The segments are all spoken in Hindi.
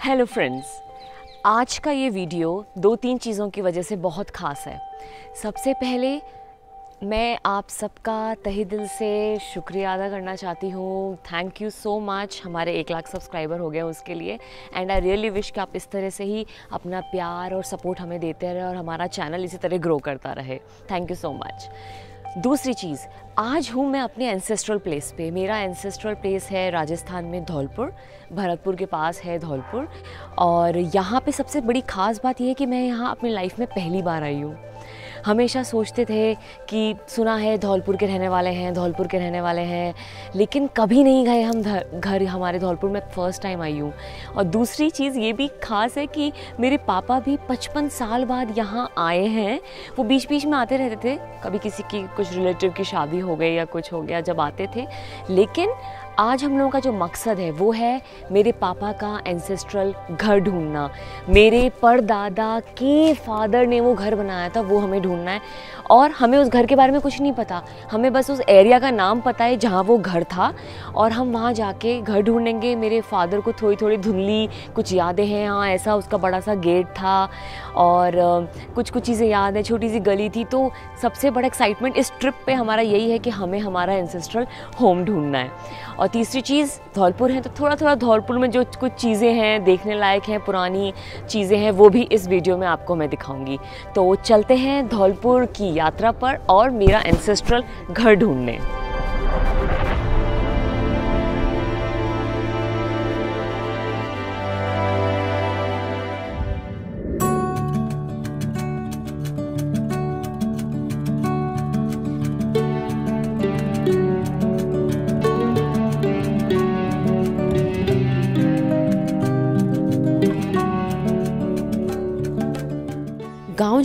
हेलो फ्रेंड्स आज का ये वीडियो दो तीन चीज़ों की वजह से बहुत ख़ास है। सबसे पहले, मैं आप सबका तहे दिल से शुक्रिया अदा करना चाहती हूँ। थैंक यू सो मच हमारे एक लाख सब्सक्राइबर हो गए उसके लिए। एंड आई रियली विश कि आप इस तरह से ही अपना प्यार और सपोर्ट हमें देते रहे और हमारा चैनल इसी तरह ग्रो करता रहे। थैंक यू सो मच दूसरी चीज़, आज हूँ मैं अपने एंसेस्ट्रल प्लेस पे। मेरा एंसेस्ट्रल प्लेस है राजस्थान में धौलपुर, भरतपुर के पास है धौलपुर। और यहाँ पे सबसे बड़ी ख़ास बात यह है कि मैं यहाँ अपनी लाइफ में पहली बार आई हूँ। हमेशा सोचते थे कि सुना है धौलपुर के रहने वाले हैं, धौलपुर के रहने वाले हैं, लेकिन कभी नहीं गए हम घर हमारे धौलपुर में फ़र्स्ट टाइम आई हूँ। और दूसरी चीज़ ये भी ख़ास है कि मेरे पापा भी पचपन साल बाद यहाँ आए हैं। वो बीच बीच में आते रहते थे, कभी किसी की कुछ रिलेटिव की शादी हो गई या कुछ हो गया, जब आते थे। लेकिन आज हम लोगों का जो मकसद है, वो है मेरे पापा का एंसेस्ट्रल घर ढूंढना। मेरे परदादा के फादर ने वो घर बनाया था, वो हमें ढूंढना है। और हमें उस घर के बारे में कुछ नहीं पता। हमें बस उस एरिया का नाम पता है जहाँ वो घर था। और हम वहाँ जाके घर ढूंढेंगे। मेरे फादर को थोड़ी थोड़ी धुंधली कुछ यादें हैं। हाँ ऐसा उसका बड़ा सा गेट था। और कुछ कुछ चीज़ें याद है। छोटी सी गली थी। तो सबसे बड़ा एक्साइटमेंट इस ट्रिप पे हमारा यही है कि हमें हमारा एंसेस्ट्रल होम ढूंढना है। और तीसरी चीज़, धौलपुर है तो थोड़ा थोड़ा धौलपुर में जो कुछ चीज़ें हैं, देखने लायक हैं, पुरानी चीज़ें हैं, वो भी इस वीडियो में आपको मैं दिखाऊँगी। तो चलते हैं धौलपुर की यात्रा पर और मेरा एंसेस्ट्रल घर ढूँढने।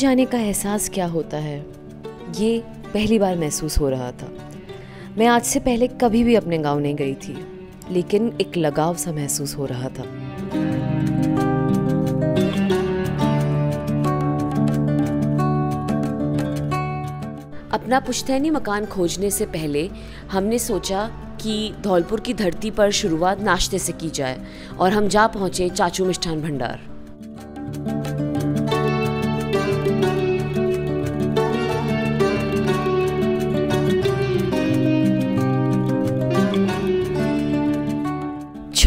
जाने का एहसास क्या होता है? ये पहली बार महसूस हो रहा था। मैं आज से पहले कभी भी अपने गाँव नहीं गई थी, लेकिन एक लगाव सा महसूस हो रहा था। अपना पुश्तैनी मकान खोजने से पहले हमने सोचा कि धौलपुर की धरती पर शुरुआत नाश्ते से की जाए और हम जा पहुँचे चाचू मिष्ठान भंडार।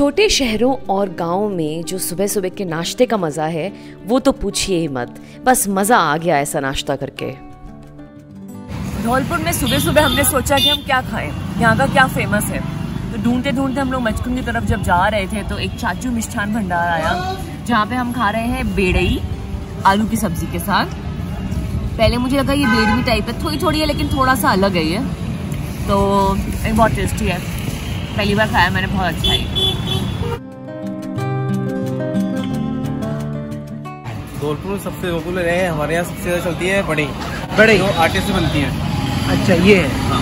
छोटे शहरों और गाँव में जो सुबह सुबह के नाश्ते का मज़ा है, वो तो पूछिए ही मत। बस मज़ा आ गया ऐसा नाश्ता करके। धौलपुर में सुबह सुबह हमने सोचा कि हम क्या खाएँ? यहाँ का क्या फ़ेमस है? तो ढूंढते ढूंढते हम लोग मचकुन की तरफ़ जब जा रहे थे तो एक चाचू मिष्ठान भंडार आया, जहाँ पे हम खा रहे हैं बेड़ई, आलू की सब्ज़ी के साथ। पहले मुझे लगा ये बेड़वी टाइप है थोड़ी थोड़ी है, लेकिन थोड़ा सा अलग है ये। तो बहुत टेस्टी है। पहली बार खाया मैंने, बहुत अच्छा है। धौलपुर में सबसे पॉपुलर है हमारे यहाँ सबसे ज़्यादा चलती है बड़ी। बड़े। जो आटे से बनती है। अच्छा ये है। हाँ।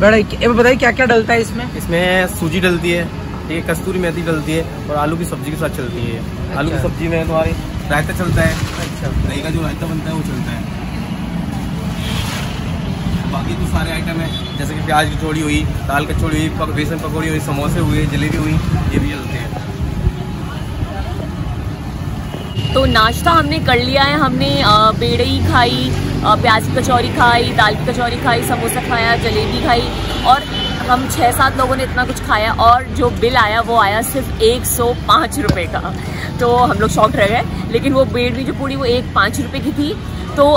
बड़े बताइए क्या क्या डलता है इसमें? इसमें सूजी डलती है ठीक है कस्तूरी मेथी डलती है और आलू की सब्ज़ी के साथ चलती है। अच्छा। आलू की सब्ज़ी में तुम्हारी रायता चलता है। अच्छा। दही का जो रायता बनता है वो चलता है। बाकी तो सारे आइटम है जैसे कि प्याज की कचौड़ी हुई दाल कचौड़ी हुई बेसन पकौड़ी हुई समोसे हुए जलेबी हुई ये भी चलते हैं। तो नाश्ता हमने कर लिया है। हमने बेड़ई खाई प्याज की कचौरी खाई, दाल की कचौरी खाई, समोसा खाया, जलेबी खाई और हम छः सात लोगों ने इतना कुछ खाया और जो बिल आया वो आया सिर्फ़ एक सौ पाँच रुपये का। तो हम लोग शौक रह गए, लेकिन वो बेड़वी जो पूरी वो एक पाँच रुपये की थी। तो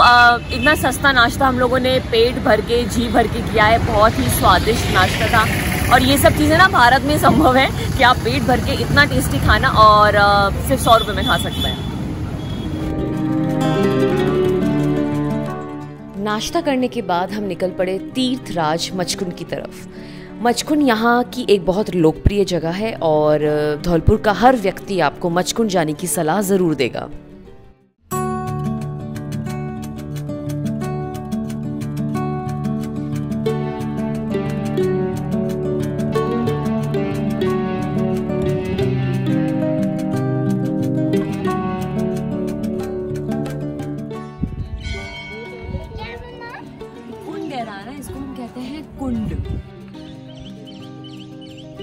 इतना सस्ता नाश्ता हम लोगों ने पेट भर के, जी भर के किया है। बहुत ही स्वादिष्ट नाश्ता था। और ये सब चीज़ें ना भारत में संभव है कि आप पेट भर के इतना टेस्टी खाना और सिर्फ़ सौ रुपये में खा सकते हैं। नाश्ता करने के बाद हम निकल पड़े तीर्थराज मचकुंड की तरफ़। मचकुंड यहाँ की एक बहुत लोकप्रिय जगह है और धौलपुर का हर व्यक्ति आपको मचकुंड जाने की सलाह ज़रूर देगा।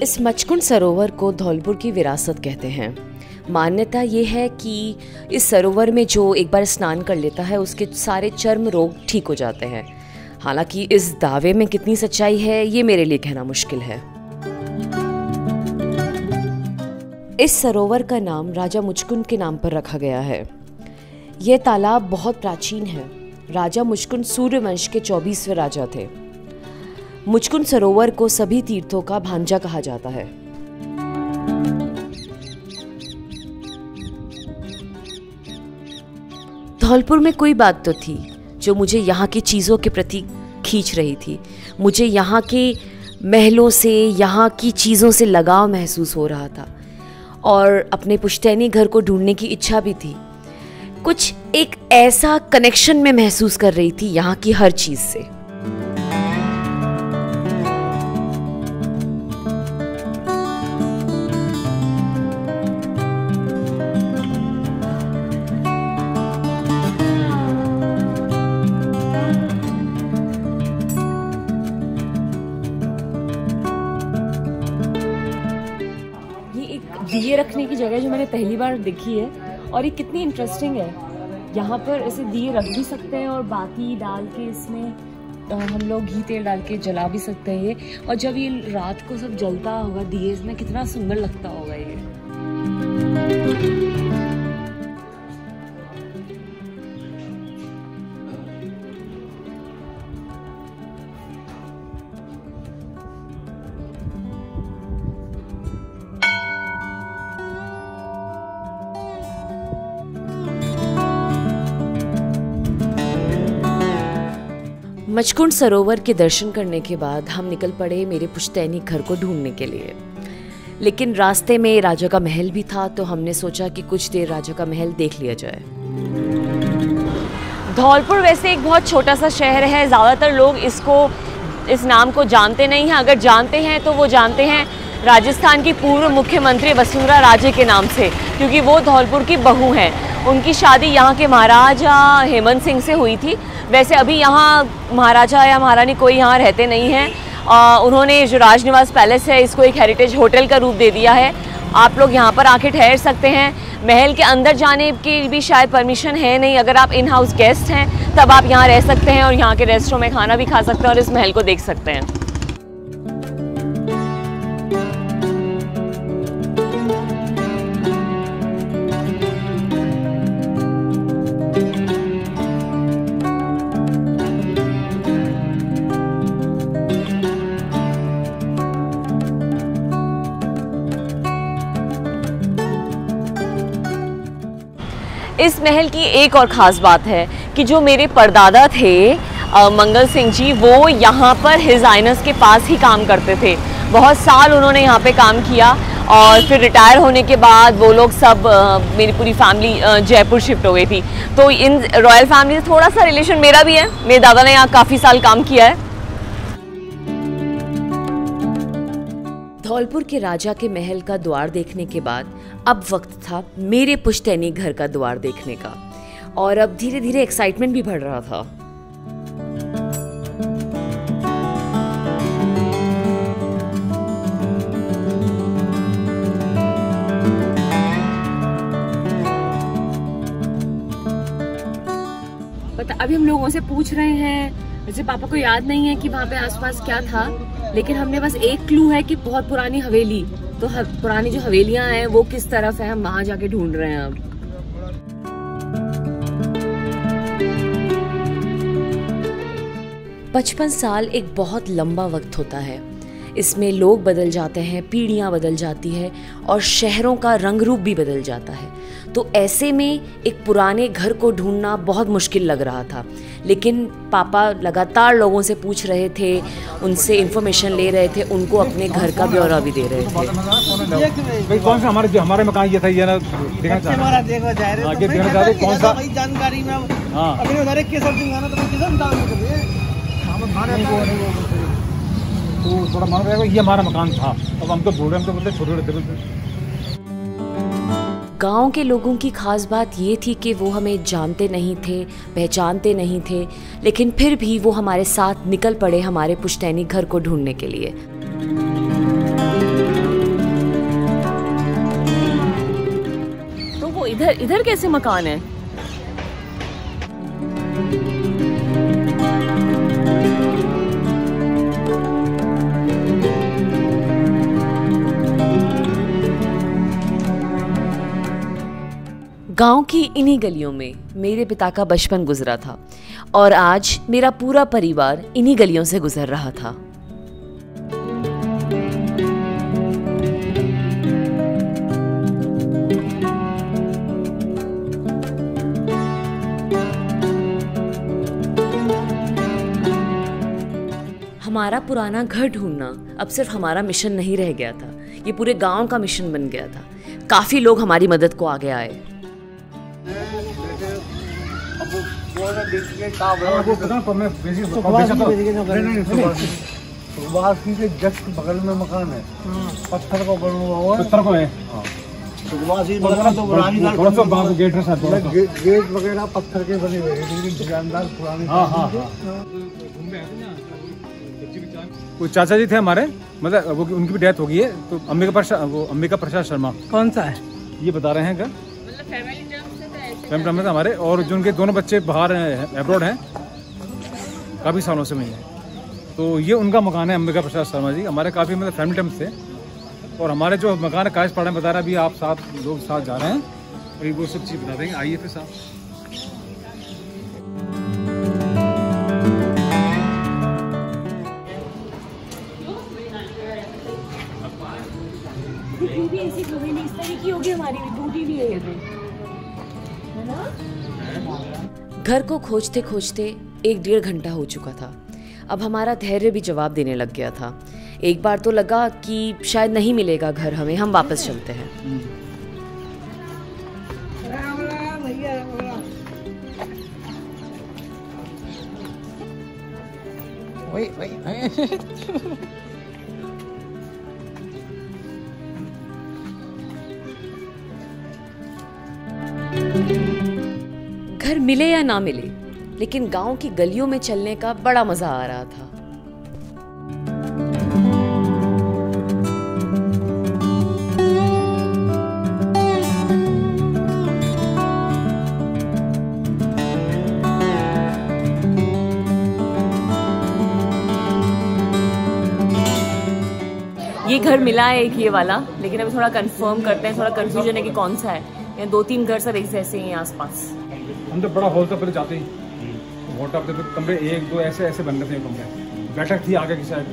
इस मचकुंड सरोवर को धौलपुर की विरासत कहते हैं। मान्यता ये है कि इस सरोवर में जो एक बार स्नान कर लेता है, उसके सारे चर्म रोग ठीक हो जाते हैं। हालाँकि इस दावे में कितनी सच्चाई है, ये मेरे लिए कहना मुश्किल है। इस सरोवर का नाम राजा मुचकुंद के नाम पर रखा गया है। यह तालाब बहुत प्राचीन है। राजा मुचकुंद सूर्यवंश के चौबीसवें राजा थे। मुचकुंद सरोवर को सभी तीर्थों का भांजा कहा जाता है। धौलपुर में कोई बात तो थी, जो मुझे यहाँ की चीज़ों के प्रति खींच रही थी। मुझे यहाँ के महलों से, यहाँ की चीज़ों से लगाव महसूस हो रहा था। और अपने पुश्तैनी घर को ढूँढने की इच्छा भी थी। कुछ एक ऐसा कनेक्शन में महसूस कर रही थी यहाँ की हर चीज़ से। पहली बार देखी है और ये कितनी इंटरेस्टिंग है। यहाँ पर ऐसे दिए रख भी सकते हैं और बाकी डाल के इसमें हम लोग घी तेल डाल के जला भी सकते हैं ये। और जब ये रात को सब जलता होगा, दिए इसमें कितना सुंदर लगता होगा ये। मचकुंड सरोवर के दर्शन करने के बाद हम निकल पड़े मेरे पुश्तैनी घर को ढूँढने के लिए। लेकिन रास्ते में राजा का महल भी था तो हमने सोचा कि कुछ देर राजा का महल देख लिया जाए। धौलपुर वैसे एक बहुत छोटा सा शहर है, ज़्यादातर लोग इसको, इस नाम को जानते नहीं हैं। अगर जानते हैं तो वो जानते हैं राजस्थान की पूर्व मुख्यमंत्री वसुंधरा राजे के नाम से, क्योंकि वो धौलपुर की बहू हैं। उनकी शादी यहाँ के महाराजा हेमंत सिंह से हुई थी। वैसे अभी यहाँ महाराजा या महारानी कोई यहाँ रहते नहीं हैं। उन्होंने जो राजनिवास पैलेस है, इसको एक हेरिटेज होटल का रूप दे दिया है। आप लोग यहाँ पर आके ठहर सकते हैं। महल के अंदर जाने की भी शायद परमिशन है नहीं। अगर आप इन हाउस गेस्ट हैं, तब आप यहाँ रह सकते हैं और यहाँ के रेस्टोरों में खाना भी खा सकते हैं और इस महल को देख सकते हैं। इस महल की एक और ख़ास बात है कि जो मेरे परदादा थे आ, मंगल सिंह जी वो यहाँ पर हिजाइनस के पास ही काम करते थे। बहुत साल उन्होंने यहाँ पे काम किया और फिर रिटायर होने के बाद वो लोग सब आ, मेरी पूरी फैमिली जयपुर शिफ्ट हो गई थी। तो इन रॉयल फैमिली से थोड़ा सा रिलेशन मेरा भी है। मेरे दादा ने यहाँ काफ़ी साल काम किया है। धौलपुर के राजा के महल का द्वार देखने के बाद अब वक्त था मेरे पुश्तैनी घर का द्वार देखने का। और अब धीरे धीरे एक्साइटमेंट भी बढ़ रहा था। अभी हम लोगों से पूछ रहे हैं वैसे पापा को याद नहीं है कि वहाँ पे आसपास क्या था। लेकिन हमने बस एक क्लू है कि बहुत पुरानी हवेली तो पुरानी जो हवेलियाँ हैं, वो किस तरफ़ है, हम वहाँ जाके ढूंढ रहे हैं अब। पचपन साल एक बहुत लंबा वक्त होता है। इसमें लोग बदल जाते हैं पीढ़ियाँ बदल जाती है और शहरों का रंग रूप भी बदल जाता है। तो ऐसे में एक पुराने घर को ढूंढना बहुत मुश्किल लग रहा था। लेकिन पापा लगातार लोगों से पूछ रहे थे उनसे इन्फॉर्मेशन ले रहे थे उनको अपने घर का ब्यौरा भी दे रहे थे। कौन सा हमारे हमारे मकान ये था ये ना देखना चाह कौन सा जानकारी में हाँ। तो थोड़ा मन रहेगा ये हमारा मकान था। अब हम तो बूढ़े हम तो बोलते छोटे रहते बोलते गाँव के लोगों की खास बात ये थी कि वो हमें जानते नहीं थे पहचानते नहीं थे लेकिन फिर भी वो हमारे साथ निकल पड़े हमारे पुश्तैनी घर को ढूँढने के लिए। तो वो इधर इधर कैसे मकान है? गाँव की इन्हीं गलियों में मेरे पिता का बचपन गुजरा था और आज मेरा पूरा परिवार इन्हीं गलियों से गुजर रहा था। हमारा पुराना घर ढूंढना अब सिर्फ़ हमारा मिशन नहीं रह गया था। ये पूरे गाँव का मिशन बन गया था। काफ़ी लोग हमारी मदद को आगे आए। वो पता पर मैं बेसिक बेचा तो नहीं नहीं सुभाष सुभाष के जस्ट बगल में मकान है। पत्थर का बना हुआ है। पत्थर को है? सुखवासी तो पुरानी घर थोड़ा सा बाहर गेट है साथ थोड़ा सा। गे- गेट वगैरह पत्थर के बने हुए हैं पुराने हाँ हाँ हाँ। चाचा जी थे हमारे मतलब वो उनकी भी डेथ हो गई है तो अम्बिका प्रसाद वो अंबिका प्रसाद शर्मा। कौन सा है? ये बता रहे हैं क्या? फैमिली टर्म में तो हमारे, और जो उनके दोनों बच्चे बाहर हैं अब्रॉड हैं, काफ़ी सालों से वहीं हैं। तो ये उनका मकान है अंबिका प्रसाद शर्मा जी। हमारे काफ़ी मतलब फैमिली टर्म्स थे। और हमारे जो मकान है काश पाड़ा में बता रहा अभी आप साथ लोग साथ जा रहे हैं। और वो सब चीज़ बता देंगे। आइए फिर साहब घर को खोजते खोजते एक डेढ़ घंटा हो चुका था। अब हमारा धैर्य भी जवाब देने लग गया था। एक बार तो लगा कि शायद नहीं मिलेगा घर हमें, हम वापस चलते हैं। वही वही मिले या ना मिले, लेकिन गाँव की गलियों में चलने का बड़ा मज़ा आ रहा था। ये घर मिला है एक ये वाला, लेकिन अभी थोड़ा कंफर्म करते हैं, थोड़ा कंफ्यूजन है कि कौन सा है। दो तीन घर सब एक जैसे ही हैं आसपास। हम तो बड़ा हॉल था पहले जाते ही। हॉल टॉप पे कमरे एक दो ऐसे ऐसे बन रहे थे कमरे। बैठक थी आगे की साइड।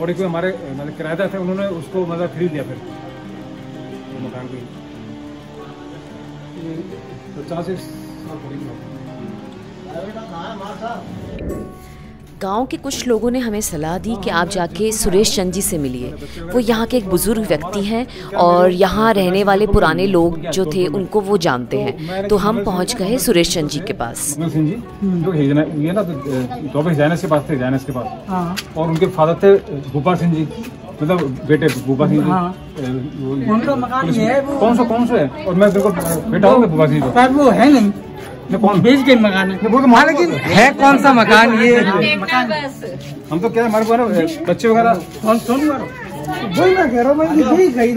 और एक हमारे मतलब किराएदार थे उन्होंने उसको मतलब खरीद लिया फिर। वो मकान भी पचास एक साल हो गई गाँव के कुछ लोगों ने हमें सलाह दी कि आप जाके सुरेश चंद जी से मिलिए। वो यहाँ के एक बुज़ुर्ग व्यक्ति हैं और यहाँ रहने वाले पुराने लोग जो थे उनको वो जानते हैं। तो हम पहुँच गए सुरेश चंद जी के पास। तो हाँ। और उनके फादर थे गोपाल सिंह जी मतलब बेटे गोपाल सिंह हाँ। उनका मकान। है वो। कौन सा कौन सा? है और मैं देखो बेटा हूँ गोपाल सिंह वो है नहीं। कौन बेच गए मकान है? वो तो हाँ, लेकिन है कौन सा मकान ये? हम तो क्या है, हमारे को बच्चे वगैरह। कौन वही मैं कह रहा हूँ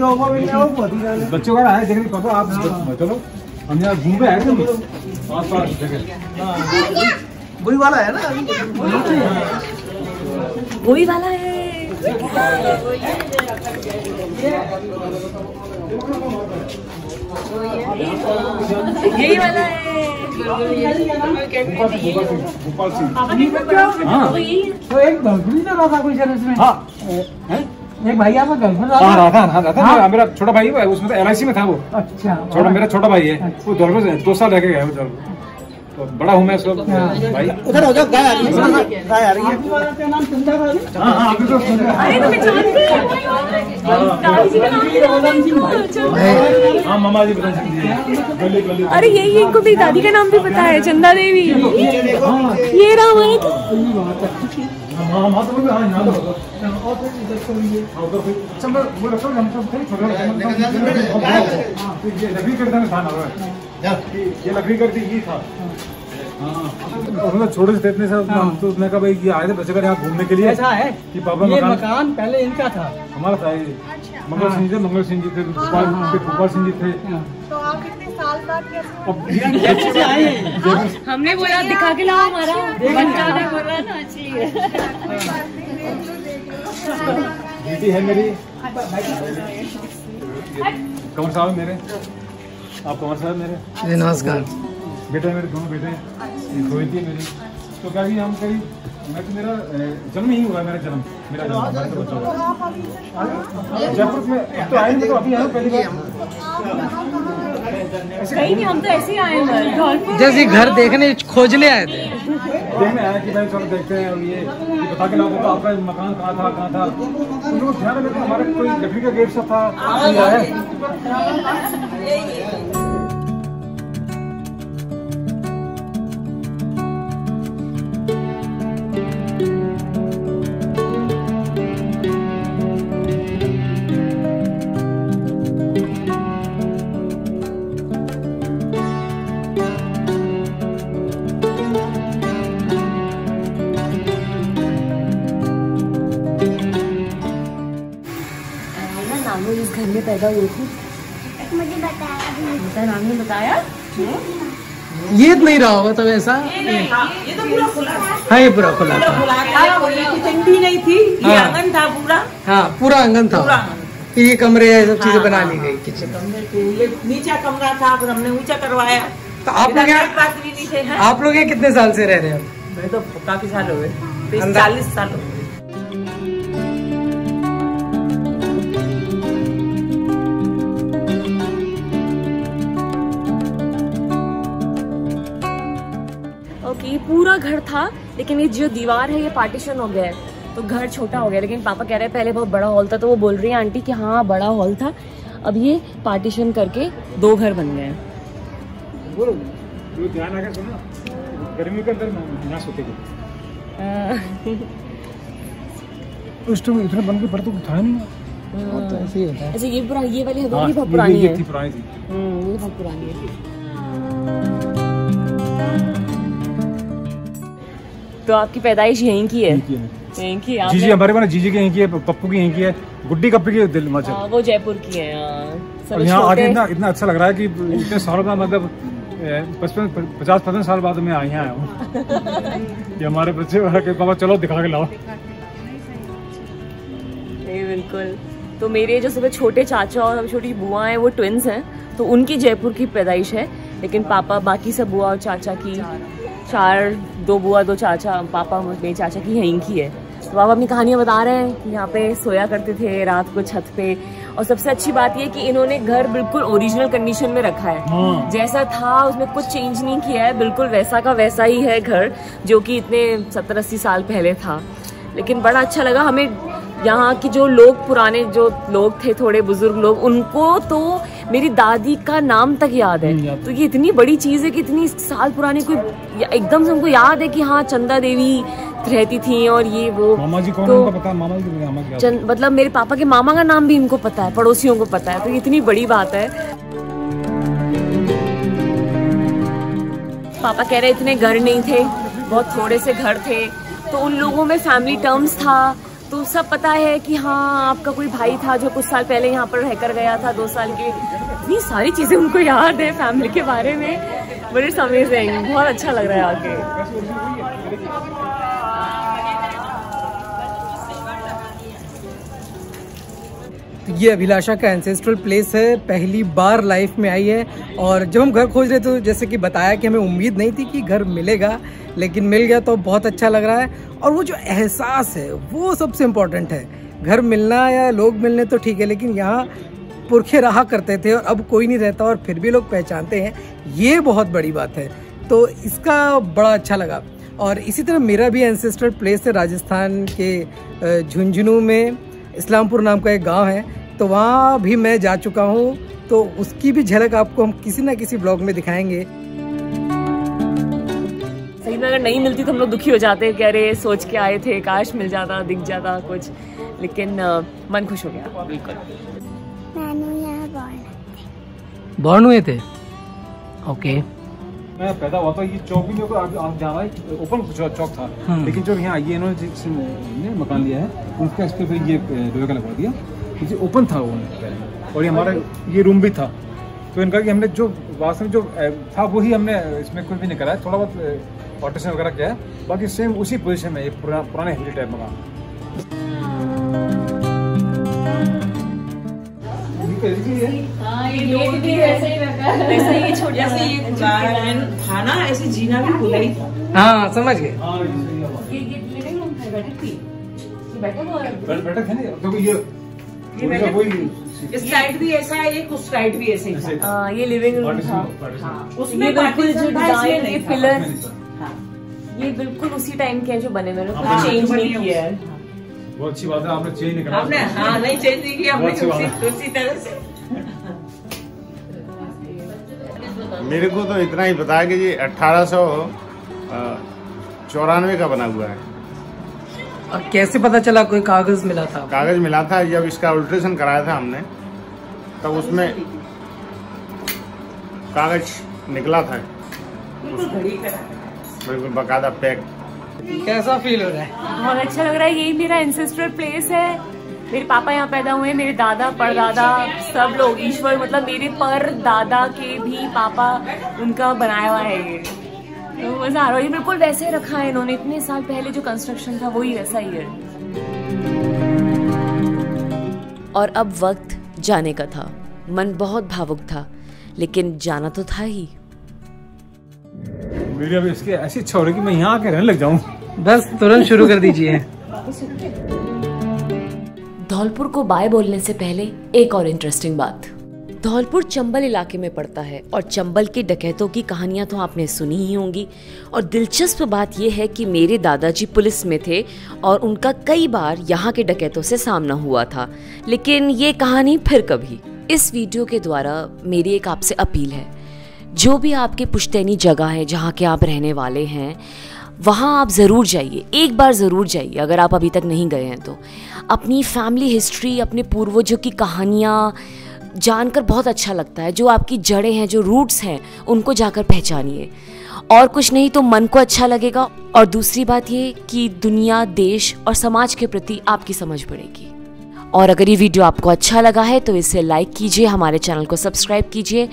होगा ही बच्चे वगैरह आए देखने पापा आप चलो हम यहाँ घूम रहे हैं तुम आस पास जगह। वही वाला है ना? वही वाला है। यही वाला है। गोपाल सिंह। सिंह हाँ तो एक गर्लफ्रेंड तो रहा था कोई सर इसमें? हाँ। एक भाई आपका गर्लफ्रेंड हाँ हाँ, रहा हाँ, मेरा छोटा भाई है उसमें तो एल में था वो। अच्छा। छोटा मेरा छोटा भाई है। वो दौड़ दो साल रह के गया वो बड़ा हूँ मैं उसका भाई। उधर हो जाओ गाय आ रही है। गाय आ रही है? हाँ हाँ तो रहे हैं। हाँ। मामा जी अरे यही इनको भी दादी का नाम भी पता है चंदा देवी। ये रहा हमारा तो हाँ हाँ तो हाँ यहाँ तो होगा। हाँ, उधर फिर- मैं वो रखता हूँ हम सब थे छोटे छोटे हाँ, फिर ये लकड़ी करता में था ना वो। ये लकड़ी करती ये था। हाँ। मतलब छोटे से इतने सब हम तो मैं कहा भाई ये आए थे बच्चे का यहाँ घूमने के लिए। ऐसा है? कि पापा ये मकान मकान पहले इनका था। हमारा था ये। मंगल सिंह जी थे मंगल सिंह जी थे गोपाल गोपाल सिंह जी थे। हाँ। हमने बोला दिखा के लाओ हमारा। बच्चा ने बोला ना इसलिए बेटी है। मेरी। कंवर साहब मेरे। आप कंवर साहब मेरे। नमस्कार। बेटे मेरे दोनों बेटे एक रोहित है मेरी। तो क्या हम करीब मैं तो मेरा जन्म ही हुआ मेरा जन्म मेरा जन्म तो बच्चा जयपुर में तो आए नहीं तो अभी आए पहली बार। नहीं हम तो ऐसे ही आए हैं जैसे घर देखने खोजने आए थे। देखने आया कि भाई चलो देखते हैं और ये ये बता के लाओ तो आपका मकान कहाँ था कहाँ था? उन लोगों ध्यान में तो हमारे कोई लकड़ी का गेट सब था ये है पैदा हुई थी। मुझे बताया नाम ने बताया? ये नहीं रहा होगा तब ऐसा? हाँ ये पूरा खुला था। किचन भी नहीं थी ये हाँ। आँगन था पूरा। हाँ पूरा आँगन था। फिर ये कमरे है सब चीज़ें बना ली गई किचन। कमरे ये नीचा कमरा था फिर हमने ऊँचा करवाया। तो आप लोग यहाँ नहीं थे हैं? आप लोग यहाँ कितने साल से रह रहे हैं? मैं तो काफ़ी साल हो गए। चालीस साल हो गए। पूरा घर था लेकिन ये जो दीवार है ये पार्टीशन हो गया है। तो घर छोटा हो गया लेकिन पापा कह रहे हैं पहले बहुत बड़ा हॉल था तो वो बोल रही है आंटी कि हाँ बड़ा हॉल था। अब ये पार्टीशन करके दो घर बन गए हैं। बोलो जो ध्यान आकर सुनो गर्मी के अंदर ना सोते उस टाइम इतने बन के पड़े तो था नहीं। तो ऐसे ही होता है। अच्छा ये पुरा ये वाली हाँ, हवेली बहुत ये- पुरानी ये थी पुरानी थी। हम्म, ये बहुत पुरानी है। तो आपकी पैदाइश यहीं की है। यहीं की है। जी जी हमारे पास जीजी की यहीं की है पप्पू की यहीं की है गुड्डी कप्पी की दिल मचल हाँ, वो जयपुर की है हाँ। और यहाँ आके इतना इतना अच्छा लग रहा है कि इतने सालों का मतलब पचपन पचास पचपन साल बाद मैं यहाँ आया हूँ। कि हमारे बच्चे के पापा चलो दिखा के लाओ। नहीं बिल्कुल। तो मेरे जो सबसे छोटे चाचा और छोटी बुआ हैं वो ट्विंस हैं तो उनकी जयपुर की पैदाइश है लेकिन पापा बाकी सब बुआ और चाचा की चार दो बुआ दो चाचा पापा मेरे चाचा की यहीं की है। तो पापा अपनी कहानियाँ बता रहे हैं कि यहाँ पे सोया करते थे रात को छत पे। और सबसे अच्छी बात ये कि इन्होंने घर बिल्कुल ओरिजिनल कंडीशन में रखा है। हाँ। जैसा था उसमें कुछ चेंज नहीं किया है। बिल्कुल वैसा का वैसा ही है घर जो कि इतने सत्तर अस्सी साल पहले था। लेकिन बड़ा अच्छा लगा हमें यहाँ की जो लोग पुराने जो लोग थे थोड़े बुज़ुर्ग लोग उनको तो मेरी दादी का नाम तक याद है। तो ये इतनी बड़ी चीज़ है कि इतनी साल पुरानी कोई एकदम से हमको याद है कि हाँ चंदा देवी रहती थी और ये वो। मामा जी कौन तो- है पता मामा जी मामा क्या चंद मतलब मेरे पापा के मामा का नाम भी इनको पता है पड़ोसियों को पता है तो ये इतनी बड़ी बात है। पापा कह रहे इतने घर नहीं थे बहुत थोड़े से घर थे तो उन लोगों में फैमिली टर्म्स था। तो सब पता है कि हाँ आपका कोई भाई था जो कुछ साल पहले यहाँ पर रहकर गया था, दो साल के। इतनी सारी चीज़ें उनको याद है फैमिली के बारे में। बड़े अमेजिंग बहुत अच्छा लग रहा है आके। ये अभिलाषा का एंसेस्ट्रल प्लेस है, पहली बार लाइफ में आई है। और जब हम घर खोज रहे थे, जैसे कि बताया कि हमें उम्मीद नहीं थी कि घर मिलेगा, लेकिन मिल गया तो बहुत अच्छा लग रहा है। और वो जो एहसास है, वो सबसे इम्पोर्टेंट है। घर मिलना या लोग मिलने तो ठीक है, लेकिन यहाँ पुरखे रहा करते थे और अब कोई नहीं रहता और फिर भी लोग पहचानते हैं। ये बहुत बड़ी बात है। तो इसका बड़ा अच्छा लगा। और इसी तरह मेरा भी एंसेस्ट्रल प्लेस है, राजस्थान के झुंझुनू में। इस्लामपुर नाम का एक गाँव है तो वहाँ भी मैं जा चुका हूँ तो उसकी भी झलक आपको हम किसी ना किसी ब्लॉग में दिखाएँगे। सही में अगर नहीं मिलती तो हम लोग दुखी हो जाते कि अरे सोच के आए थे काश मिल जाता दिख जाता कुछ। लेकिन मन खुश हो गया। बिल्कुल। बॉर्न हुए थे? ओके। मैं पैदा हुआ था ये चौक भी मेरे को आज जाना है ओपन चौक था। हम्म। लेकिन जो यहाँ ये इन्होंने जिस मकान लिया है उसका इस पे फिर ये लोहे का लगवा दिया। ये ओपन था वो और ये हमारा ये रूम भी था। तो इनका कि हमने जो वास्तव में जो था वही हमने इसमें कुछ भी नहीं करा है। थोड़ा बहुत ऑल्ट्रेशन वगैरह किया है। बाकी सेम उसी पोजिशन में ये पुराने हवेली टाइप मकान। ऐसे जीना भी खुला ही था। हाँ समझ गए। बैठक है। इस साइड भी ऐसा है एक उस साइड भी ऐसे ही था। हाँ, ये लिविंग रूम था। हाँ, ये उसमें बिल्कुल जो डिज़ाइन ये पिलर हाँ। ये बिल्कुल उसी टाइम के हैं जो बने हुए हाँ, कुछ चेंज नहीं किया है। बहुत अच्छी बात है आपने चेंज नहीं करा आपने हाँ नहीं चेंज नहीं किया हमने बहुत अच्छी बात उसी उसी तरह से। मेरे को तो इतना ही पता है कि ये अट्ठारह सौ चौरानवे का बना हुआ है। और कैसे पता चला कोई कागज़ मिला था? कागज़ मिला था जब इसका अल्ट्रेशन कराया था हमने तब उसमें कागज़ निकला था। बिल्कुल बकायदा पैक। कैसा फील हो रहा है? बहुत अच्छा लग रहा है यही मेरा एंसेस्ट्रल प्लेस है। मेरे पापा यहाँ पैदा हुए मेरे दादा परदादा सब लोग ईश्वर मतलब मेरे पर दादा के भी पापा उनका बनाया हुआ है ये। तो मज़ा आ रहा है बिल्कुल वैसे ही रखा है इन्होंने इतने साल पहले जो कंस्ट्रक्शन था वही वैसा ही है। और अब वक्त जाने का था। मन बहुत भावुक था लेकिन जाना तो था ही। मेरी अभी इसकी ऐसी इच्छा हो रही है कि मैं यहाँ आके रहने लग जाऊँ। बस तुरंत शुरू कर दीजिए। धौलपुर को बाय बोलने से पहले एक और इंटरेस्टिंग बात। धौलपुर चंबल इलाके में पड़ता है और चंबल के डकैतों की कहानियाँ तो आपने सुनी ही होंगी। और दिलचस्प बात यह है कि मेरे दादाजी पुलिस में थे और उनका कई बार यहाँ के डकैतों से सामना हुआ था। लेकिन ये कहानी फिर कभी। इस वीडियो के द्वारा मेरी एक आपसे अपील है। जो भी आपके पुश्तैनी जगह है, जहाँ के आप रहने वाले हैं, वहाँ आप ज़रूर जाइए। एक बार ज़रूर जाइए, अगर आप अभी तक नहीं गए हैं तो। अपनी फैमिली हिस्ट्री अपने पूर्वजों की कहानियाँ जानकर बहुत अच्छा लगता है। जो आपकी जड़ें हैं, जो रूट्स हैं, उनको जाकर पहचानिए। और कुछ नहीं तो मन को अच्छा लगेगा। और दूसरी बात ये कि दुनिया, देश और समाज के प्रति आपकी समझ बढ़ेगी। और अगर ये वीडियो आपको अच्छा लगा है तो इसे लाइक कीजिए, हमारे चैनल को सब्सक्राइब कीजिए।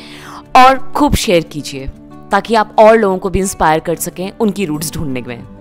और खूब शेयर कीजिए, ताकि आप और लोगों को भी इंस्पायर कर सकें उनकी रूट्स ढूँढने में।